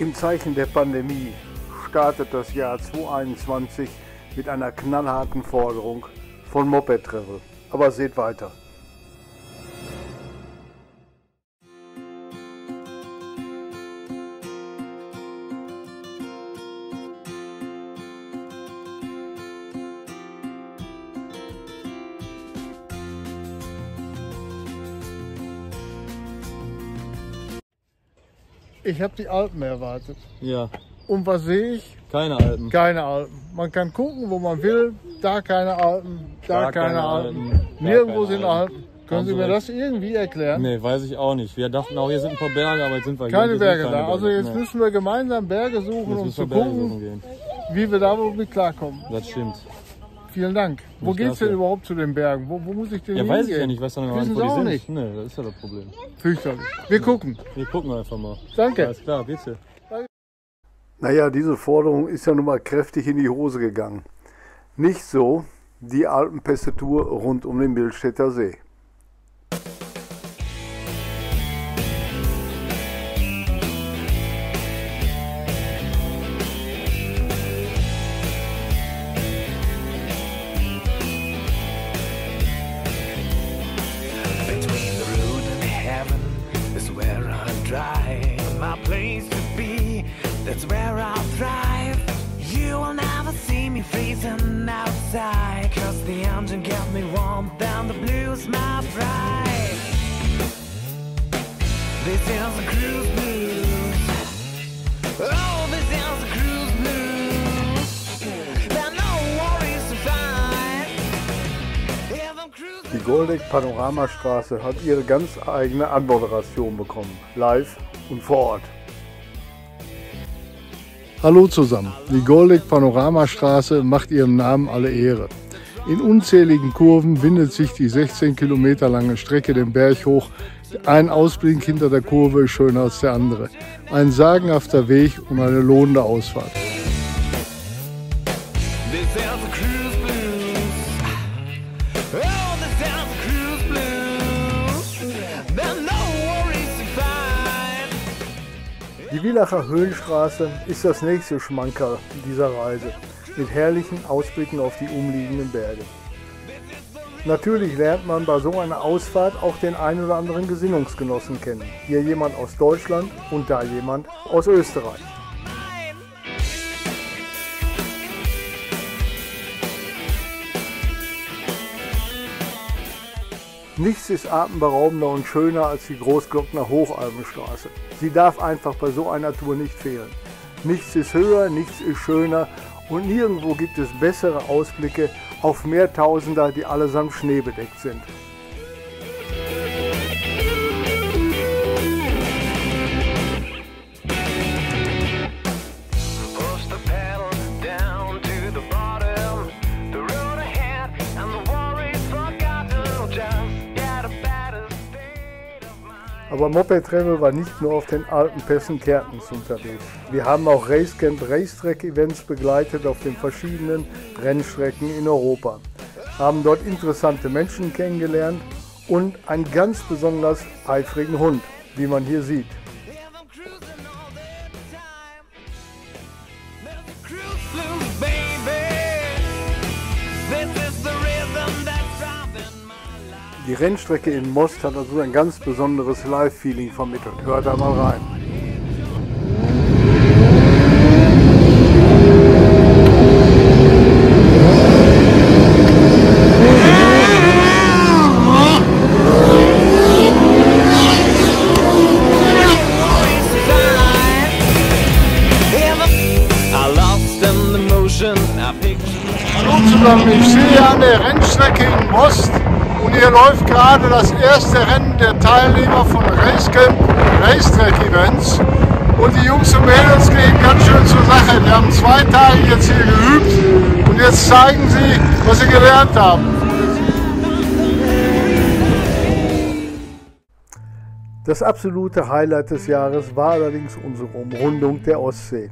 Im Zeichen der Pandemie startet das Jahr 2021 mit einer knallharten Forderung von Moped Travel. Aber seht weiter. Ich habe die Alpen erwartet. Ja, Und was sehe ich? keine Alpen. Keine Alpen. Man kann gucken, wo man will. Da keine Alpen, da, Da keine, keine Alpen. Alpen, da Nirgendwo sind Alpen. Alpen. Können Sie mir das irgendwie erklären? Nee, weiß ich auch nicht. Wir dachten auch, hier sind ein paar Berge, aber jetzt sind wir hier. Keine Hier sind Berge keine da. Also Berge. jetzt Nee. müssen wir gemeinsam Berge suchen, Jetzt um zu gucken, wie wir da wohl mit klarkommen. Das stimmt. Vielen Dank. Wo Nicht geht's denn überhaupt zu den Bergen? Wo, wo muss ich denn Ja, weiß ich hingehen? ja nicht. Weiß doch noch Wissen wo auch sind. nicht? Nee, das ist ja das Problem. Fürchterlich. Wir gucken. Wir gucken einfach mal. Danke. Alles klar, bitte. Naja, diese Forderung ist ja nun mal kräftig in die Hose gegangen. Nicht so die Alpenpässe-Tour rund um den Bildstädter See. That's where I'll thrive. You will never see me freezing outside. Cause the engine kept me warm, down the blues my pride. This is the cruise blues. Oh, this is the cruise blues. There are no worries to find. If I'm cruising. Die Goldeck Panoramastraße hat ihre ganz eigene Anmoderation bekommen, live und vor Ort. Hallo zusammen, die Goldeck Panoramastraße macht ihrem Namen alle Ehre. In unzähligen Kurven windet sich die 16 Kilometer lange Strecke den Berg hoch. Ein Ausblick hinter der Kurve ist schöner als der andere. Ein sagenhafter Weg und eine lohnende Ausfahrt. Die Wielacher Höhenstraße ist das nächste Schmankerl dieser Reise, mit herrlichen Ausblicken auf die umliegenden Berge. Natürlich lernt man bei so einer Ausfahrt auch den ein oder anderen Gesinnungsgenossen kennen. Hier jemand aus Deutschland und da jemand aus Österreich. Nichts ist atemberaubender und schöner als die Großglockner Hochalpenstraße. Sie darf einfach bei so einer Tour nicht fehlen. Nichts ist höher, nichts ist schöner und nirgendwo gibt es bessere Ausblicke auf Mehrtausender, die allesamt schneebedeckt sind. Aber Moped Travel war nicht nur auf den Alpenpässen Kärntens unterwegs. Wir haben auch Racecamp Racetrack Events begleitet auf den verschiedenen Rennstrecken in Europa. Haben dort interessante Menschen kennengelernt und einen ganz besonders eifrigen Hund, wie man hier sieht. Die Rennstrecke in Most hat also ein ganz besonderes Live-Feeling vermittelt. Hört da mal rein. Hallo zusammen, ich stehe an der Rennstrecke in Most und hier läuft gerade das erste Rennen der Teilnehmer von Racecamp Racetrack Events. Und die Jungs und Mädels gehen ganz schön zur Sache. Wir haben zwei Tage jetzt hier geübt und jetzt zeigen sie, was sie gelernt haben. Das absolute Highlight des Jahres war allerdings unsere Umrundung der Ostsee.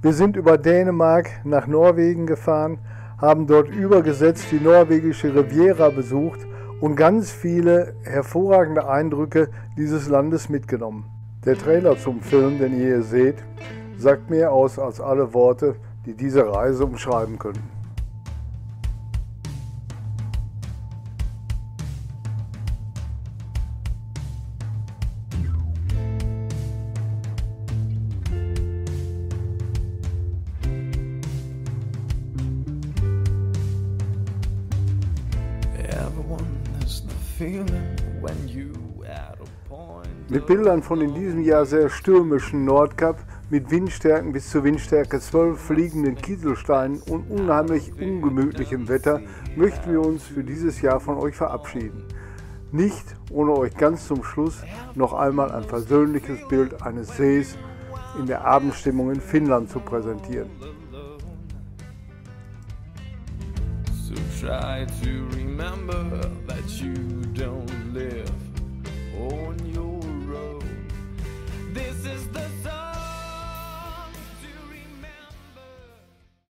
Wir sind über Dänemark nach Norwegen gefahren, haben dort übergesetzt die norwegische Riviera besucht und ganz viele hervorragende Eindrücke dieses Landes mitgenommen. Der Trailer zum Film, den ihr hier seht, sagt mehr aus als alle Worte, die diese Reise umschreiben können. Mit Bildern von in diesem Jahr sehr stürmischen Nordkap mit Windstärken bis zur Windstärke 12 fliegenden Kieselsteinen und unheimlich ungemütlichem Wetter möchten wir uns für dieses Jahr von euch verabschieden. Nicht ohne euch ganz zum Schluss noch einmal ein versöhnliches Bild eines Sees in der Abendstimmung in Finnland zu präsentieren. So try to remember that you